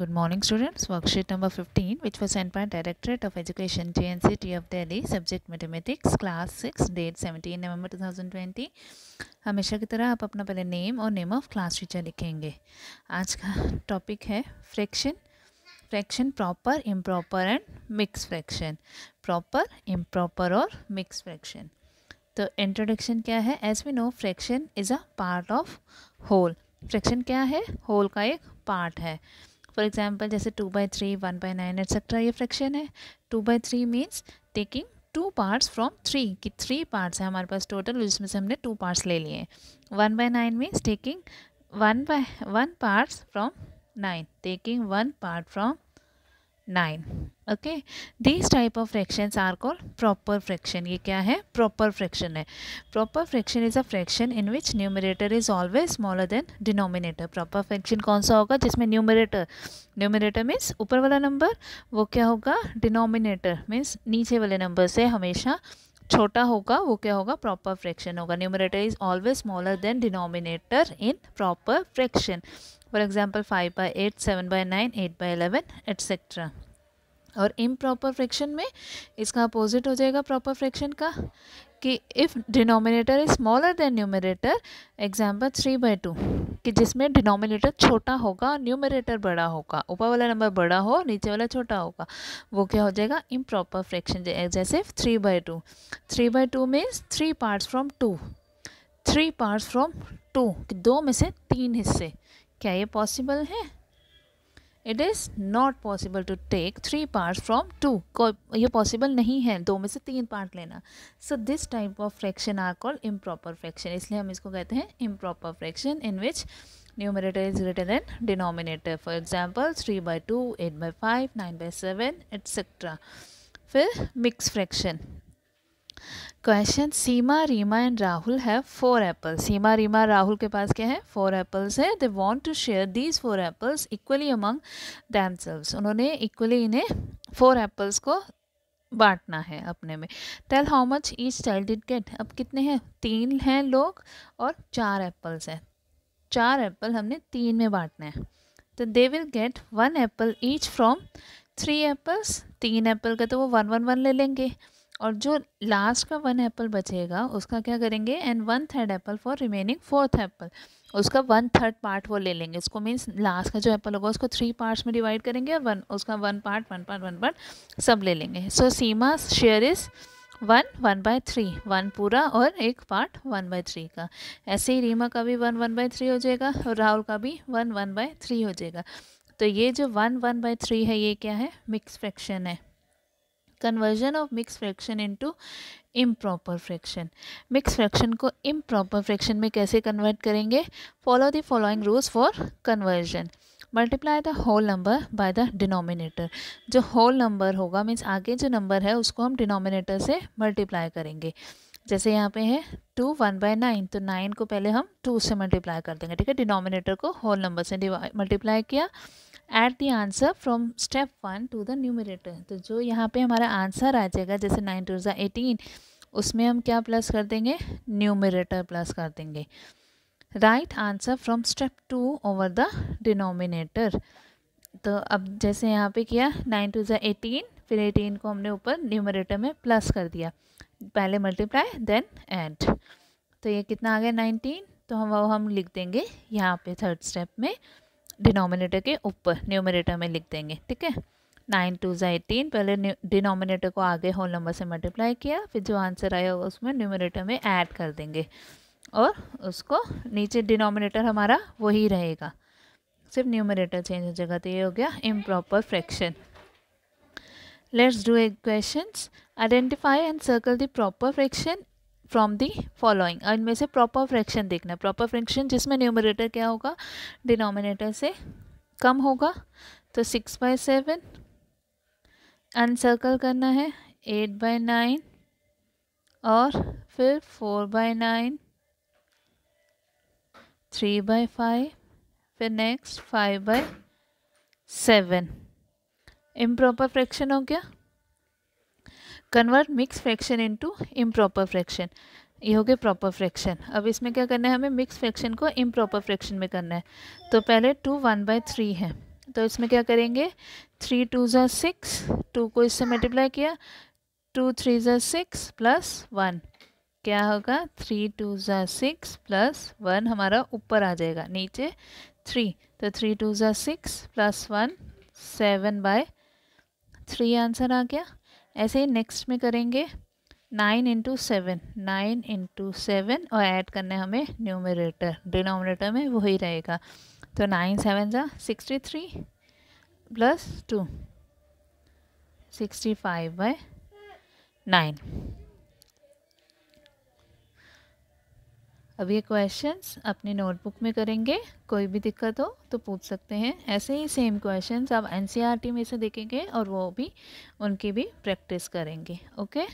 Good morning, students. Worksheet number 15 which was sent by Directorate of Education JNCT of Delhi. Subject mathematics, class 6 date 17 November 2020 हमेशा की तरह आप अपना पहले name और नेम ऑफ़ क्लास टीचर लिखेंगे। आज का टॉपिक है fraction fraction proper improper and mix fraction proper improper और मिक्स फ्रैक्शन तो इंट्रोडक्शन क्या है? As we know fraction is a part of whole fraction क्या है? होल का एक पार्ट है। फॉर एग्ज़ाम्पल जैसे two by three one by nine etcetera ये फ्रैक्शन है। Two by three means taking two parts from three कि three parts हैं हमारे पास टोटल जिसमें से हमने टू पार्ट्स ले लिए one by nine means taking one by one parts from nine taking one part from nine. Okay this type of fraction are call proper fraction ये क्या है? प्रॉपर फ्रैक्शन है। Proper fraction is a fraction in which numerator is always smaller than denominator proper fraction कौन सा होगा? जिसमें numerator numerator means ऊपर वाला नंबर वो क्या होगा? डिनोमिनेटर मीन्स नीचे वाले नंबर से हमेशा छोटा होगा, वो क्या होगा? प्रॉपर फ्रैक्शन होगा। Numerator is always smaller than denominator in proper fraction for example five by eight seven by nine eight by eleven etcetera और इम प्रॉपर फ्रैक्शन में इसका अपोजिट हो जाएगा प्रॉपर फ्रैक्शन का, कि if denominator is smaller than numerator example three by two कि जिसमें denominator छोटा होगा और न्यूमरेटर बड़ा होगा, ऊपर वाला नंबर बड़ा हो, नीचे वाला छोटा होगा, वो क्या हो जाएगा? इम प्रॉपर फ्रैक्शन जैसे three by two three by two means three parts from two three parts from two दो में से तीन हिस्से क्या ये पॉसिबल है? It is not possible to take three part from two ये पॉसिबल नहीं है, दो में से तीन पार्ट लेना। So this type of fraction are called improper fraction इसलिए हम इसको कहते हैं improper fraction in which numerator is greater than denominator for example three by two eight by five nine by seven etcetera फिर mix fraction question Seema Reema and Rahul have four apples Seema Reema Rahul के पास क्या है? Four apples है. They want to share these four apples equally among themselves उन्होंने equally इन्हें four apples को बांटना है अपने में। Tell how much each child did get अब कितने हैं? तीन हैं लोग और चार एप्पल्स हैं। चार एप्पल हमने तीन में बांटना है। तो they will get one apple each from three apples तीन एप्पल का तो वो वन वन वन ले लेंगे। और जो लास्ट का वन एप्पल बचेगा, उसका क्या करेंगे? And one third apple for remaining fourth apple उसका वन थर्ड पार्ट वो ले लेंगे। उसको मीन्स लास्ट का जो एप्पल होगा, उसको थ्री पार्ट्स में डिवाइड करेंगे और वन उसका one part one part one part सब ले लेंगे। So Seema share is one one by three one पूरा और एक पार्ट वन बाय थ्री का। ऐसे ही रीमा का भी वन वन बाय थ्री हो जाएगा और राहुल का भी वन वन बाय थ्री हो जाएगा। तो ये जो वन वन बाय थ्री है, ये क्या है? मिक्स फ्रैक्शन है। Conversion of mix fraction into improper fraction mix fraction को इम्प्रॉपर फ्रैक्शन में कैसे कन्वर्ट करेंगे? Follow the following rules for conversion multiply the whole number by the denominator जो होल नंबर होगा मीन्स आगे जो नंबर है, उसको हम डिनोमिनेटर से मल्टीप्लाई करेंगे. जैसे यहाँ पे है टू वन बाय नाइन तो नाइन को पहले हम टू से मल्टीप्लाई कर देंगे, ठीक है? डिनोमिनेटर को होल नंबर से मल्टीप्लाई किया. Add the answer from step one to the numerator तो जो यहाँ पे हमारा आंसर आ जाएगा, जैसे नाइन टू ज़ा एटीन उसमें हम क्या प्लस कर देंगे? न्यूमिनेटर प्लस कर देंगे। Write answer from step two over the denominator तो अब जैसे यहाँ पे किया नाइन टू ज़ा एटीन फिर एटीन को हमने ऊपर न्यूमिनेटर में प्लस कर दिया। पहले मल्टीप्लाई देन एड तो ये कितना आ गया? नाइनटीन तो हम वो हम लिख देंगे यहाँ पे थर्ड स्टेप में। डिनोमिनेटर के ऊपर न्यूमिनेटर में लिख देंगे, ठीक है? नाइन टू ज़ा एटीन, पहले डिनोमिनेटर को आगे होल नंबर से मल्टीप्लाई किया, फिर जो आंसर आया होगा उसमें न्यूमिनेटर में ऐड कर देंगे। और उसको नीचे डिनोमिनेटर हमारा वही रहेगा। सिर्फ़ न्यूमिनेटर चेंज हो जाएगा तो ये हो गया improper fraction let's do a question identify and circle the proper fraction from the following इनमें से प्रॉपर फ्रैक्शन देखना है। प्रॉपर फ्रैक्शन जिसमें न्यूमरेटर क्या होगा? डिनोमिनेटर से कम होगा। तो सिक्स बाय सेवन अनसर्कल करना है। एट बाय नाइन और फिर four by nine three by five फिर next five by seven improper fraction हो गया। Convert mix fraction into improper fraction ये हो गया प्रॉपर फ्रैक्शन अब इसमें क्या करना है हमें मिक्स फ्रैक्शन को इम्प्रॉपर फ्रैक्शन में करना है. तो पहले टू वन बाई थ्री है. तो इसमें क्या करेंगे? थ्री टू ज़ा सिक्स टू को इससे मल्टीप्लाई किया. टू थ्री ज़ा सिक्स प्लस वन क्या होगा? थ्री टू ज़ा सिक्स प्लस वन हमारा ऊपर आ जाएगा, नीचे थ्री तो थ्री टू ज़ा six plus one seven by three answer आ गया. ऐसे ही नेक्स्ट में करेंगे nine into seven nine into seven और ऐड करने हमें न्यूमरेटर डिनोमिनेटर में वही रहेगा। तो नाइन सेवन ज़ा sixty three plus two sixty five by nine अब ये क्वेश्चंस अपने नोटबुक में करेंगे। कोई भी दिक्कत हो तो पूछ सकते हैं। ऐसे ही सेम क्वेश्चंस आप एनसीईआरटी में से देखेंगे और वो भी उनकी भी प्रैक्टिस करेंगे। ओके